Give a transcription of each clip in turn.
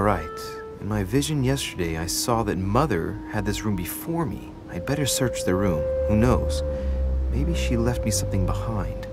Alright. In my vision yesterday, I saw that Mother had this room before me. I'd better search the room. Who knows? Maybe she left me something behind.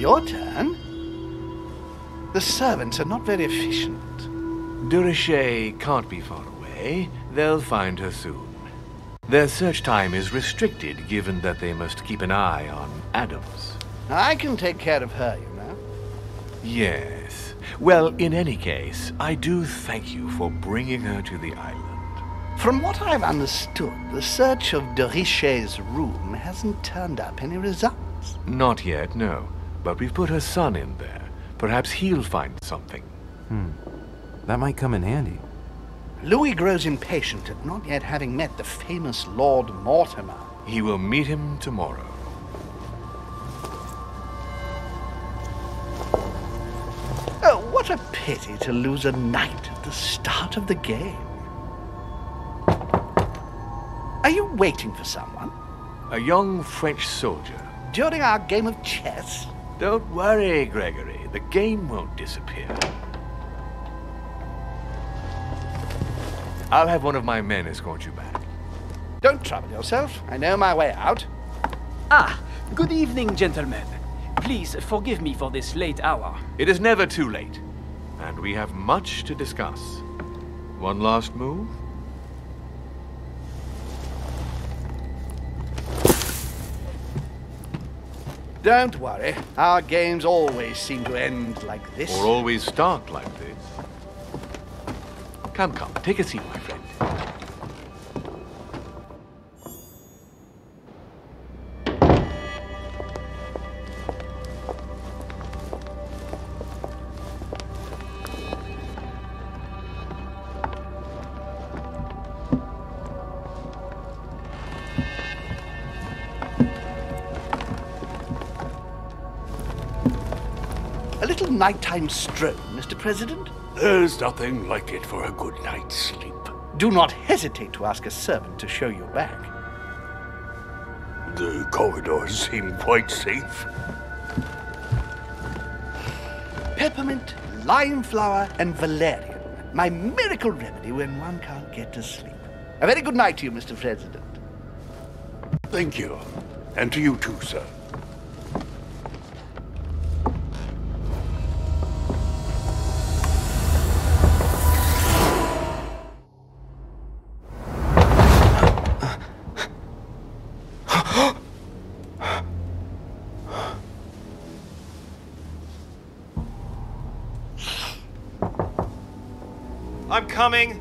Your turn? The servants are not very efficient. De Richet can't be far away. They'll find her soon. Their search time is restricted, given that they must keep an eye on Adams. I can take care of her, you know. Yes. Well, in any case, I do thank you for bringing her to the island. From what I've understood, the search of de room hasn't turned up any results. Not yet, no. But we've put her son in there. Perhaps he'll find something. Hmm. That might come in handy. Louis grows impatient at not yet having met the famous Lord Mortimer. He will meet him tomorrow. Oh, what a pity to lose a knight at the start of the game. Are you waiting for someone? A young French soldier. During our game of chess? Don't worry, Gregory. The game won't disappear. I'll have one of my men escort you back. Don't trouble yourself. I know my way out. Ah, good evening, gentlemen. Please forgive me for this late hour. It is never too late, and we have much to discuss. One last move? Don't worry. Our games always seem to end like this. Or always start like this. Come, come, take a seat, my friend. Nighttime stroll, Mr. President? There's nothing like it for a good night's sleep. Do not hesitate to ask a servant to show you back. The corridors seem quite safe. Peppermint, lime flower, and valerian. My miracle remedy when one can't get to sleep. A very good night to you, Mr. President. Thank you. And to you too, sir. Coming!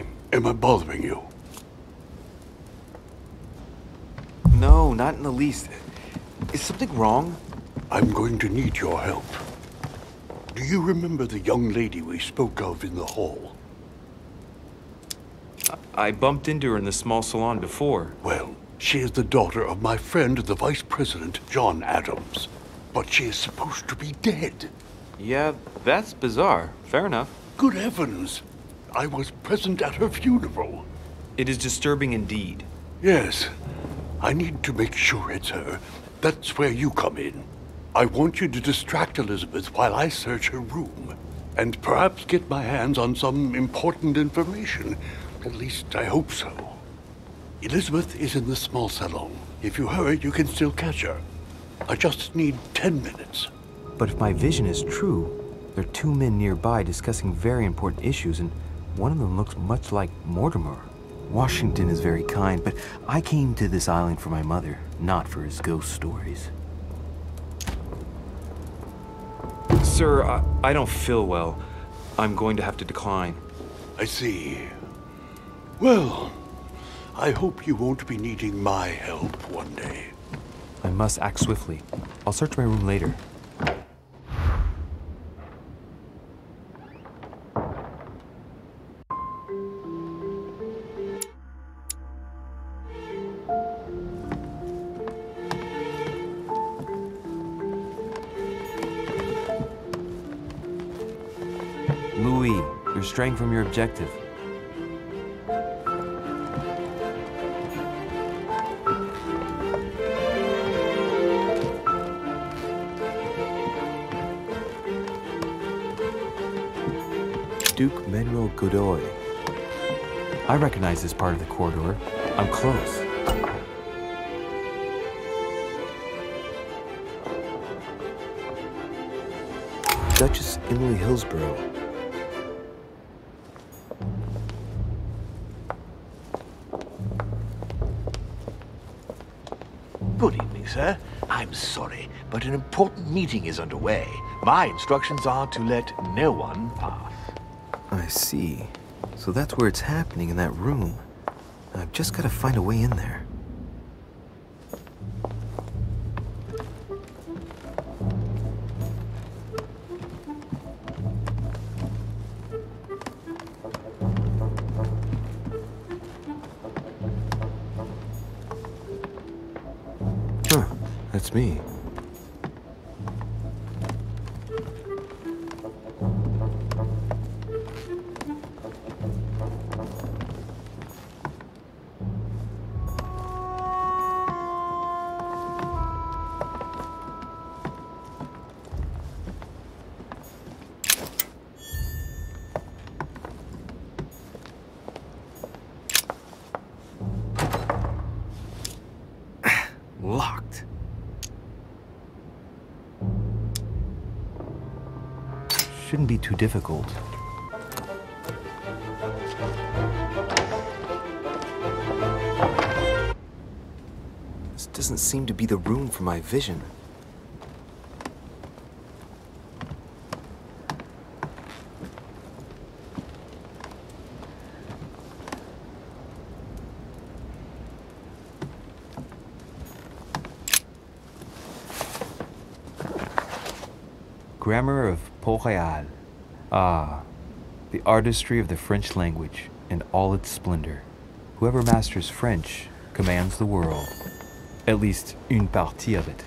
Excuse. Am I bothering you? No, not in the least. Is something wrong? I'm going to need your help. Do you remember the young lady we spoke of in the hall? I bumped into her in the small salon before. Well, She is the daughter of my friend, the Vice President, John Adams. But she is supposed to be dead. Yeah, that's bizarre. Fair enough. Good heavens! I was present at her funeral. It is disturbing indeed. Yes, I need to make sure it's her. That's where you come in. I want you to distract Elizabeth while I search her room. And perhaps get my hands on some important information. At least I hope so. Elizabeth is in the small salon. If you hurry, you can still catch her. I just need ten minutes. But if my vision is true, there are two men nearby discussing very important issues, and one of them looks much like Mortimer. Washington is very kind, but I came to this island for my mother, not for his ghost stories. Sir, I, I don't feel well. I'm going to have to decline. I see. Well, I hope you won't be needing my help one day. I must act swiftly. I'll search my room later. Straying from your objective. Duke Manuel Godoy. I recognize this part of the corridor. I'm close. Duchess Emily Hillsborough. Sir. I'm sorry, but an important meeting is underway. My instructions are to let no one pass. I see. So that's where it's happening in that room. I've just got to find a way in there. Shouldn't be too difficult. This doesn't seem to be the room for my vision. Grammar of Port-Royal. The artistry of the French language in all its splendor. Whoever masters French commands the world. At least une partie of it.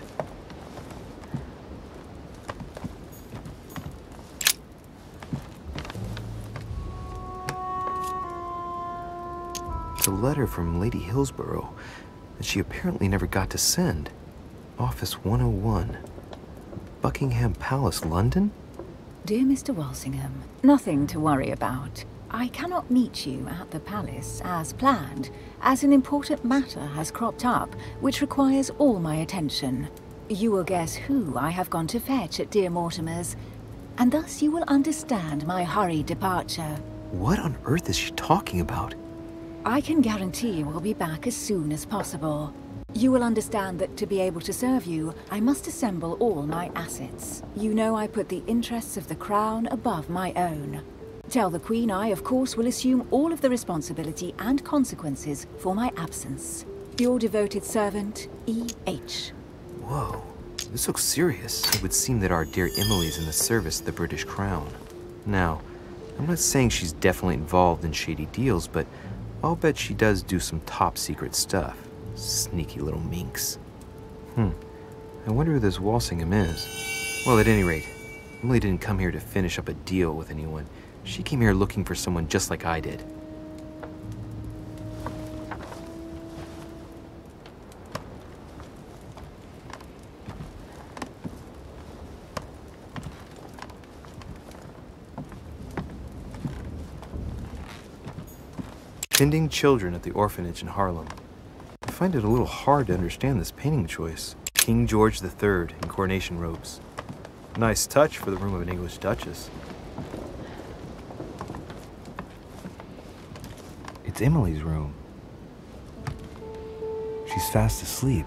It's a letter from Lady Hillsborough that she apparently never got to send. Office 101. Buckingham Palace, London? Dear Mr. Walsingham, nothing to worry about. I cannot meet you at the palace as planned, as an important matter has cropped up which requires all my attention. You will guess who I have gone to fetch at dear Mortimer's, and thus you will understand my hurried departure. What on earth is she talking about? I can guarantee you will be back as soon as possible. You will understand that to be able to serve you, I must assemble all my assets. You know I put the interests of the crown above my own. Tell the Queen I, of course, will assume all of the responsibility and consequences for my absence. Your devoted servant, E.H. Whoa, this looks serious. It would seem that our dear Emily is in the service of the British Crown. Now, I'm not saying she's definitely involved in shady deals, but I'll bet she does do some top secret stuff. Sneaky little minx. Hmm. I wonder who this Walsingham is. Well, at any rate, Emily didn't come here to finish up a deal with anyone. She came here looking for someone just like I did. Tending children at the orphanage in Harlem. I find it a little hard to understand this painting choice. King George III in coronation robes. Nice touch for the room of an English duchess. It's Emily's room. She's fast asleep.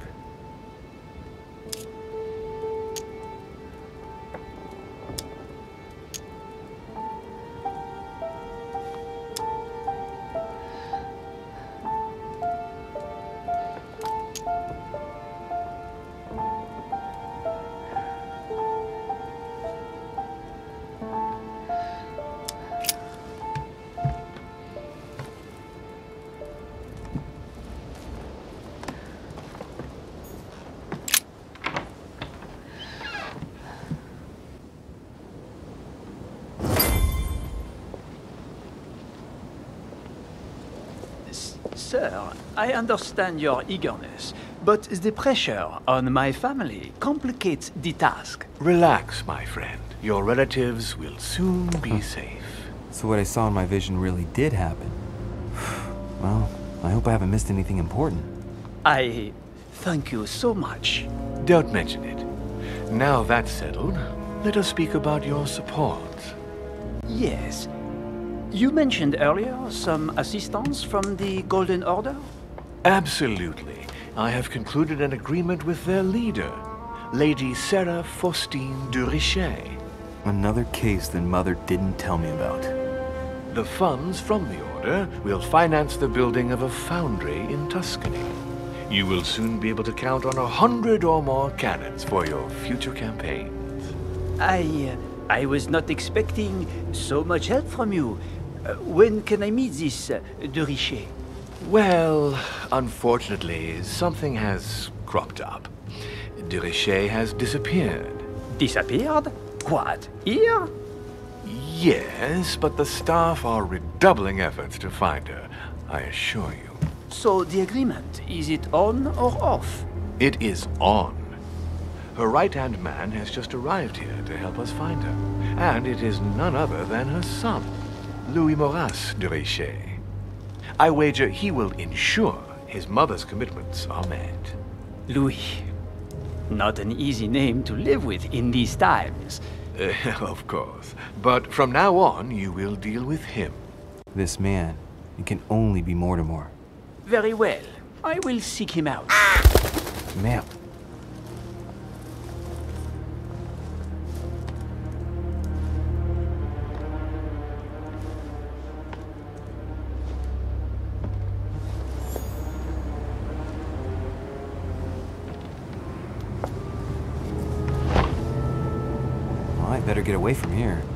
Understand your eagerness, but the pressure on my family complicates the task. Relax, my friend. Your relatives will soon be safe. So what I saw in my vision really did happen. Well, I hope I haven't missed anything important. I thank you so much. Don't mention it. Now that's settled, let us speak about your support. Yes. You mentioned earlier some assistance from the Golden Order? Absolutely. I have concluded an agreement with their leader, Lady Sarah Faustine de Richet. Another case that Mother didn't tell me about. The funds from the order will finance the building of a foundry in Tuscany. You will soon be able to count on a hundred or more cannons for your future campaigns. I. Uh, I was not expecting so much help from you. Uh, when can I meet this uh, de Richet? Well, unfortunately, something has cropped up. de Richet has disappeared. Disappeared? What? Here? Yes, but the staff are redoubling efforts to find her, I assure you. So the agreement, is it on or off? It is on. Her right-hand man has just arrived here to help us find her. And it is none other than her son, Louis Moras de Richet. I wager he will ensure his mother's commitments are met. Louis. Not an easy name to live with in these times. Uh, of course. But from now on, you will deal with him. This man, it can only be Mortimer. Very well. I will seek him out. Ma'am. Away from here.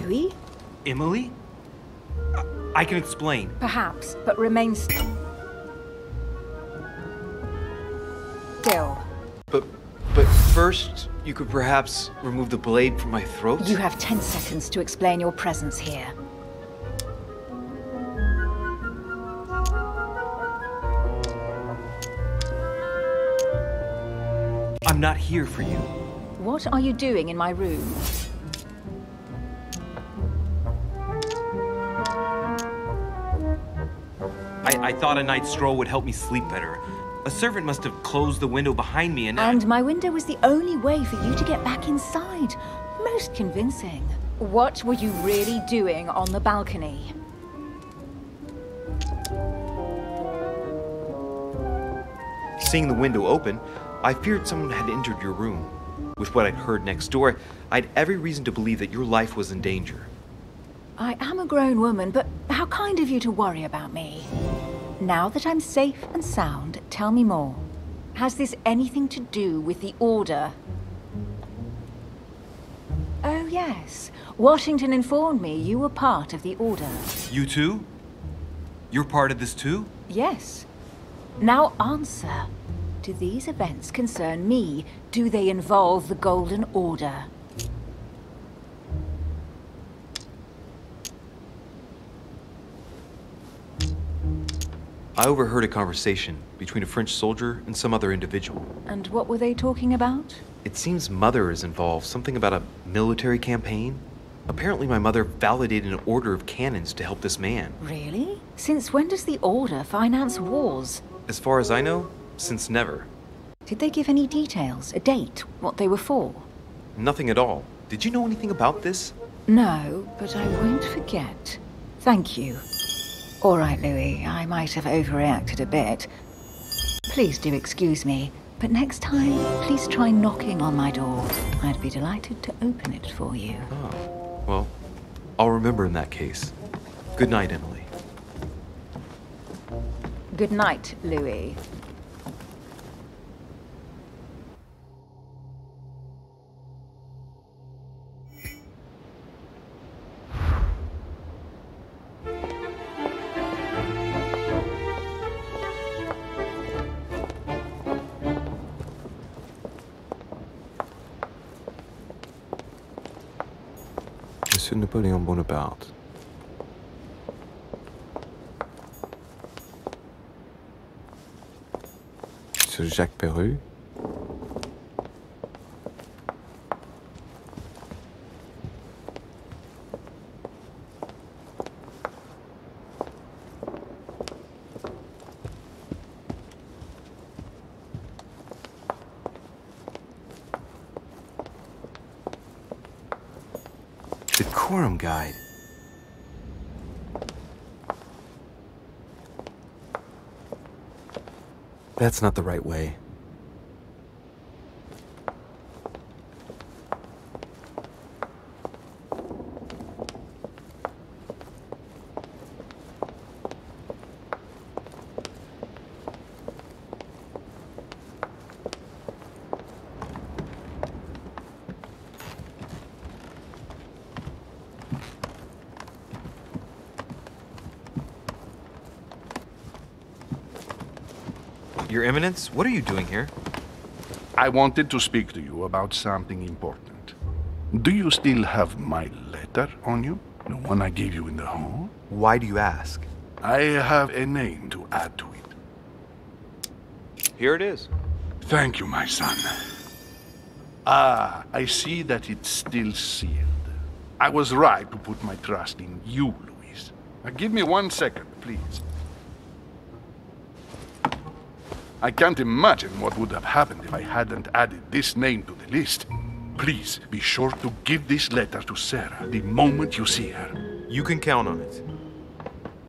Louis? Emily? I, I can explain. Perhaps, but remain still. But, but first, you could perhaps remove the blade from my throat? You have ten seconds to explain your presence here. I'm not here for you. What are you doing in my room? I, I thought a night stroll would help me sleep better. A servant must have closed the window behind me and... And my window was the only way for you to get back inside. Most convincing. What were you really doing on the balcony? seeing the window open, I feared someone had entered your room. With what I'd heard next door, I had every reason to believe that your life was in danger. I am a grown woman, but how kind of you to worry about me. Now that I'm safe and sound, tell me more. Has this anything to do with the Order? Oh, yes. Washington informed me you were part of the Order. You too? You're part of this too? Yes. Now answer. Do these events concern me? Do they involve the Golden Order? I overheard a conversation between a French soldier and some other individual. And what were they talking about? It seems Mother is involved, something about a military campaign. Apparently, my mother validated an order of cannons to help this man. Really? Since when does the Order finance wars? As far as I know, since never. Did they give any details? A date? What they were for? Nothing at all. Did you know anything about this? No, but I won't forget. Thank you. All right, Louis, I might have overreacted a bit. Please do excuse me, but next time, please try knocking on my door. I'd be delighted to open it for you. Oh, well, I'll remember in that case. Good night, Emily. Good night, Louis. Monsieur Napoleon Bonaparte. Monsieur Jacques Perru. That's not the right way. Your Eminence, what are you doing here? I wanted to speak to you about something important. Do you still have my letter on you? The one I gave you in the hall? Why do you ask? I have a name to add to it. Here it is. Thank you, my son. Ah, I see that it's still sealed. I was right to put my trust in you, Louise. Now give me one second, please. I can't imagine what would have happened if I hadn't added this name to the list. Please be sure to give this letter to Sarah the moment you see her. You can count on it.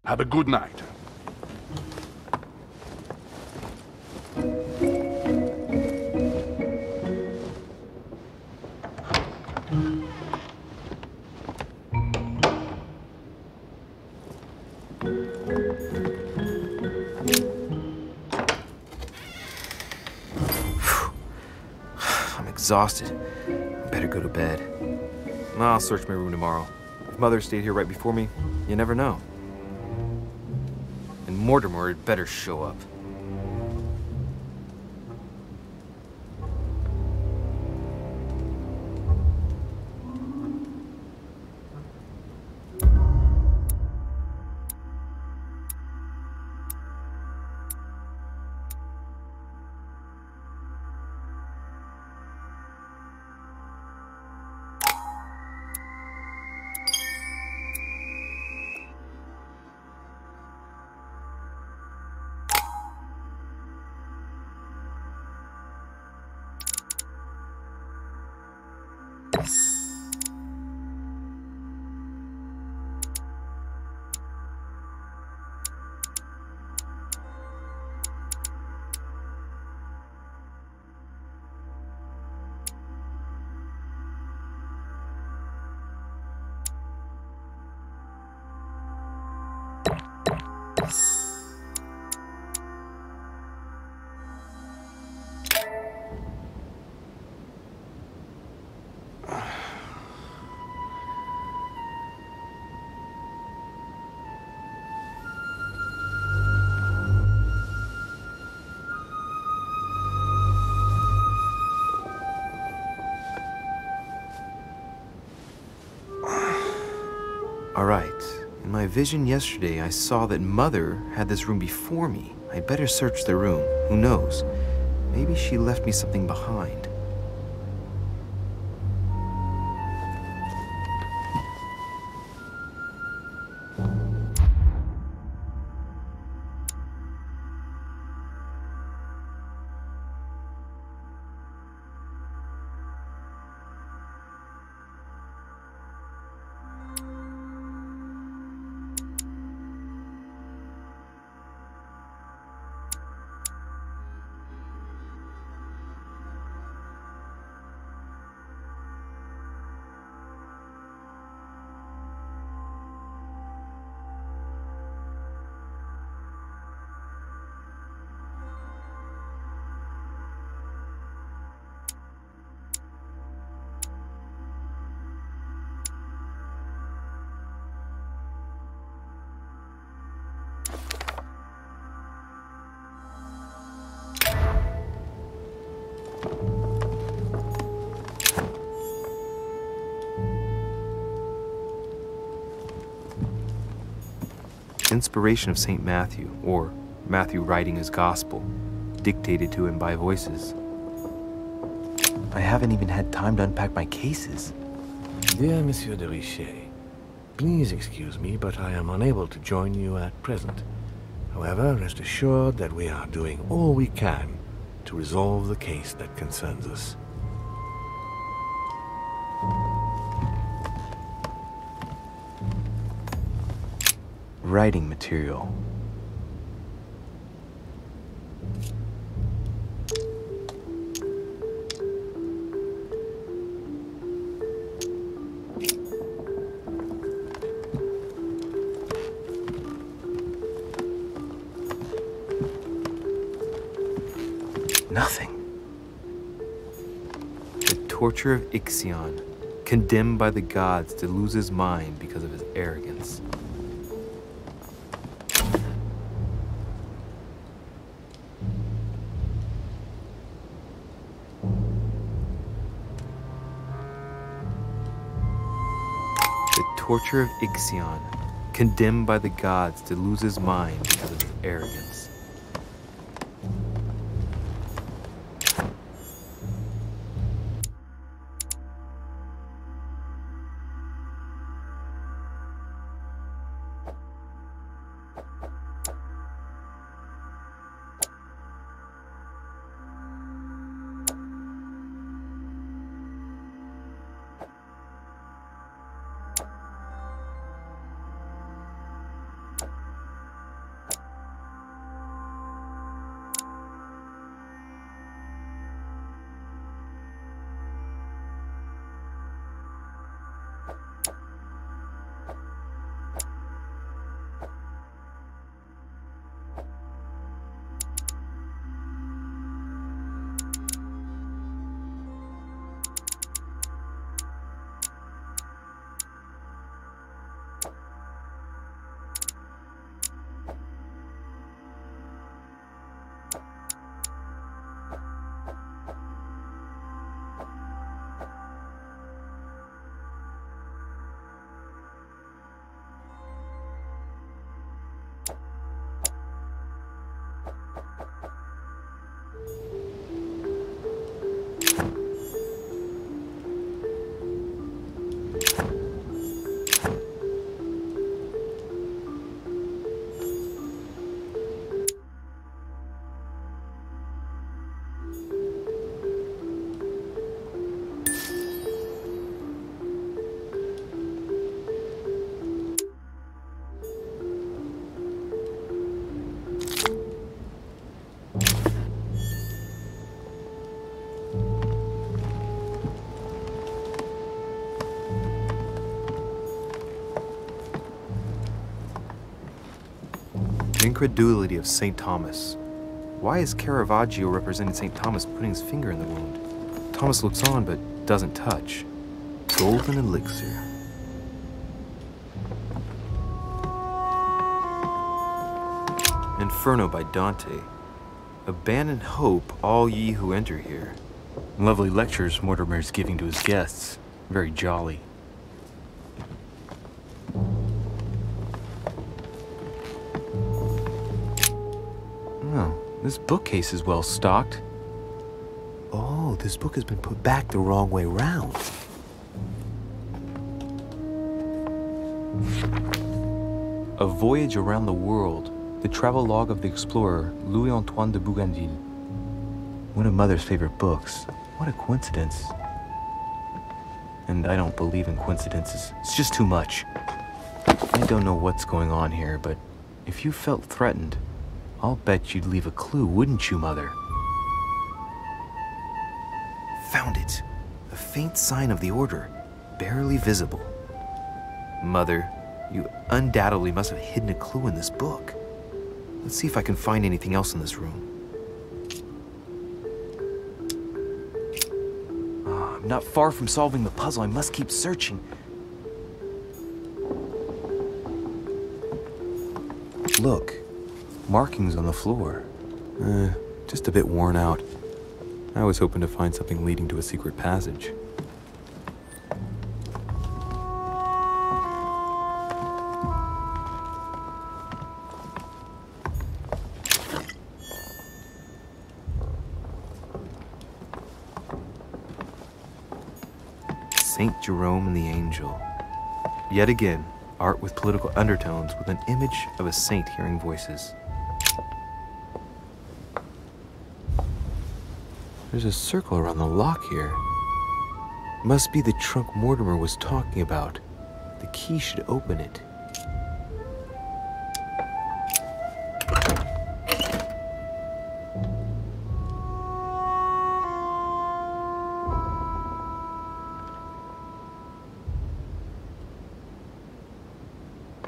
Have a good night. Exhausted. Better go to bed. I'll search my room tomorrow. If Mother stayed here right before me, you never know. And Mortimer had better show up. Alright. In my vision yesterday, I saw that Mother had this room before me. I'd better search the room. Who knows? Maybe she left me something behind. Inspiration of St. Matthew, or Matthew writing his gospel, dictated to him by voices. I haven't even had time to unpack my cases. Dear Monsieur de Richet, please excuse me, but I am unable to join you at present. However, rest assured that we are doing all we can to resolve the case that concerns us. Writing material. Nothing. The torture of Ixion, condemned by the gods to lose his mind because of his arrogance. Torture of Ixion, condemned by the gods to lose his mind because of his arrogance. Incredulity of St. Thomas. Why is Caravaggio representing St. Thomas putting his finger in the wound? Thomas looks on but doesn't touch. Golden elixir. Inferno by Dante. Abandon hope, all ye who enter here. Lovely lectures Mortimer's giving to his guests. Very jolly. This bookcase is well stocked. Oh, this book has been put back the wrong way round. A Voyage Around the World, the travel log of the explorer Louis-Antoine de Bougainville. One of Mother's favorite books. What a coincidence. And I don't believe in coincidences. It's just too much. I don't know what's going on here, but if you felt threatened, I'll bet you'd leave a clue, wouldn't you, Mother? Found it. A faint sign of the Order, barely visible. Mother, you undoubtedly must have hidden a clue in this book. Let's see if I can find anything else in this room. Ah, I'm not far from solving the puzzle. I must keep searching. Look, markings on the floor. Uh, just a bit worn out. I was hoping to find something leading to a secret passage. Saint Jerome and the Angel. Yet again, art with political undertones with an image of a saint hearing voices. There's a circle around the lock here. Must be the trunk Mortimer was talking about. The key should open it.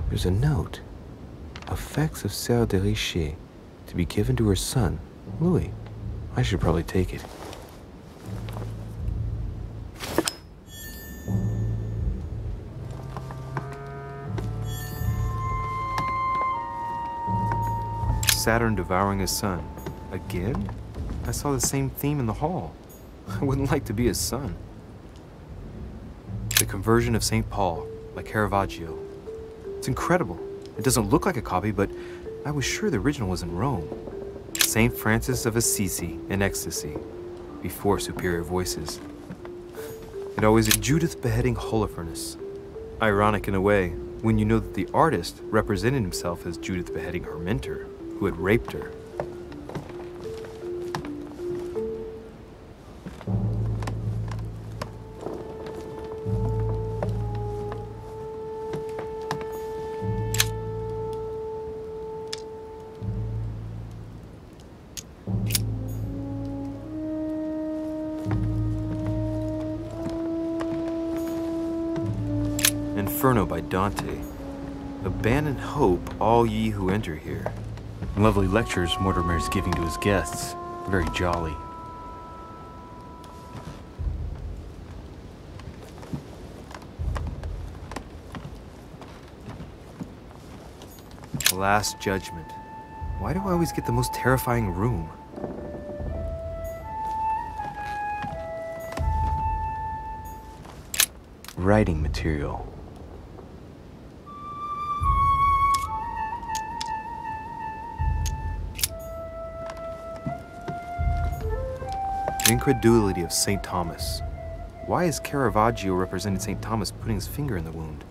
There's a note. Effects of Sœur de Richet to be given to her son, Louis. I should probably take it. Saturn devouring his son. Again? I saw the same theme in the hall. I wouldn't like to be his son. The Conversion of St. Paul by Caravaggio. It's incredible. It doesn't look like a copy, but I was sure the original was in Rome. St. Francis of Assisi in ecstasy, before superior voices. It always Judith beheading Holofernes. Ironic in a way, when you know that the artist represented himself as Judith beheading her mentor, who had raped her. Inferno by Dante. Abandon hope, all ye who enter here. Lovely lectures Mortimer is giving to his guests. Very jolly. Last Judgment. Why do I always get the most terrifying room? Writing material. Incredulity of St. Thomas. Why is Caravaggio representing St. Thomas putting his finger in the wound?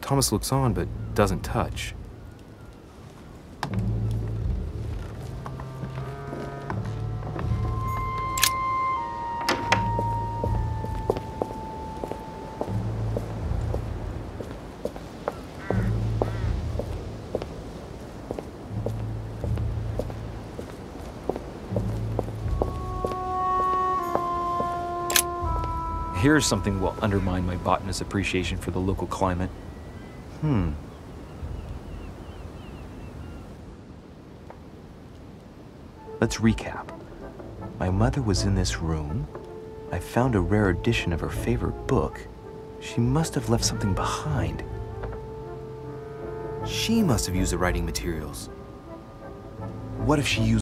Thomas looks on but doesn't touch. Here's something will undermine my botanist's appreciation for the local climate. Hmm. Let's recap. My mother was in this room. I found a rare edition of her favorite book. She must have left something behind. She must have used the writing materials. What if she used